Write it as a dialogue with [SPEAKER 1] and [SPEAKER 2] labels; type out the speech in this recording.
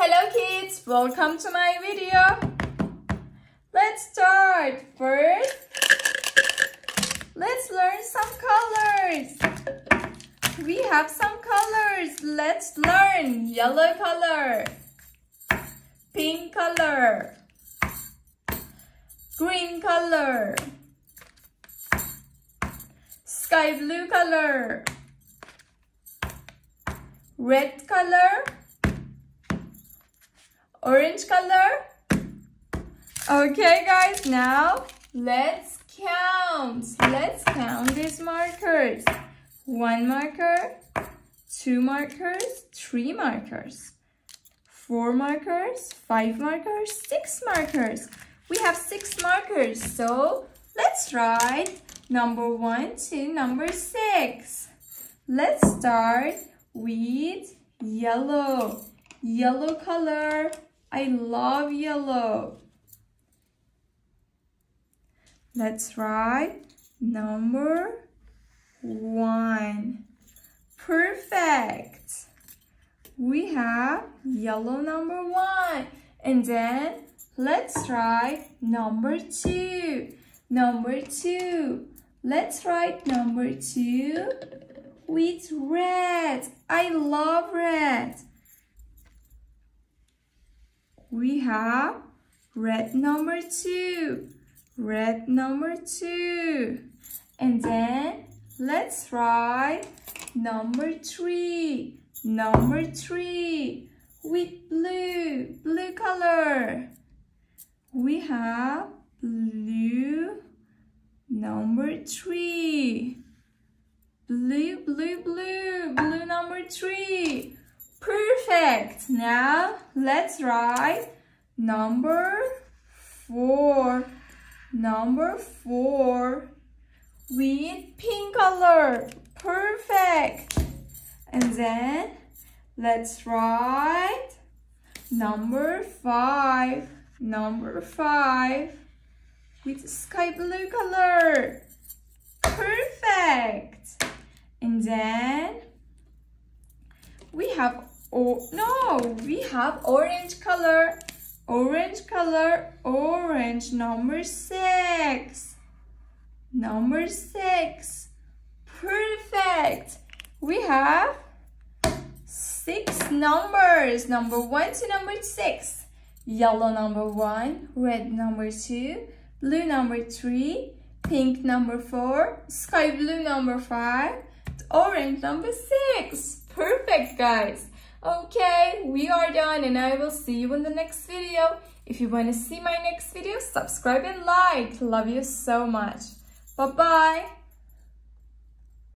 [SPEAKER 1] Hello kids, welcome to my video. Let's start. First, let's learn some colors. We have some colors. Let's learn. Yellow color, pink color, green color, sky blue color, red color, orange color. Okay guys, now let's count. Let's count these markers. One marker, two markers, three markers, four markers, five markers, six markers. We have six markers, so let's write number one to number six. Let's start with yellow. Yellow color. I love yellow. Let's write number one. Perfect. We have yellow number one. And then let's write number two. Number two. Let's write number two with red. I love red. We have red number two. Red number two. And then let's write number three. Number three with blue. Blue color. We have blue number three. Blue, blue, blue, blue number three. Now let's write number four. Number four with pink color. Perfect. And then let's write number five. Number five with sky blue color. Perfect. And then we have, oh no, we have orange color. Orange color, orange, number six. Number six. Perfect. We have six numbers. Number one to number six. Yellow number one, red number two, blue number three, pink number four, sky blue number five, orange number six. Perfect, guys. Okay, we are done and I will see you in the next video. If you want to see my next video, subscribe and like. Love you so much. Bye-bye.